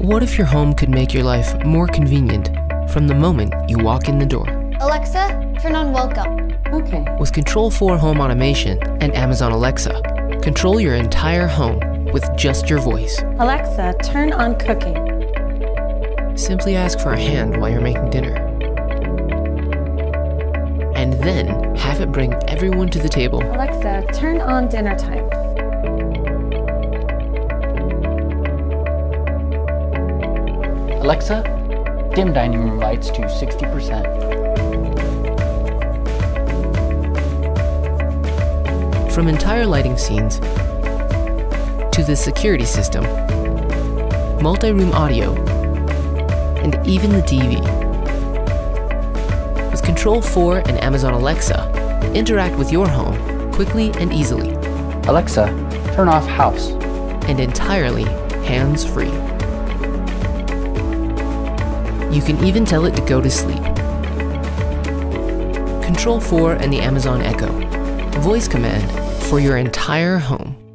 What if your home could make your life more convenient from the moment you walk in the door? Alexa, turn on welcome. Okay. With Control 4 Home Automation and Amazon Alexa, control your entire home with just your voice. Alexa, turn on cooking. Simply ask for a hand while you're making dinner. And then have it bring everyone to the table. Alexa, turn on dinner time. Alexa, dim dining room lights to 60%. From entire lighting scenes to the security system, multi-room audio, and even the TV. With Control 4 and Amazon Alexa, interact with your home quickly and easily, Alexa, turn off house. and entirely hands-free. You can even tell it to go to sleep. Control 4 and the Amazon Echo, voice command for your entire home.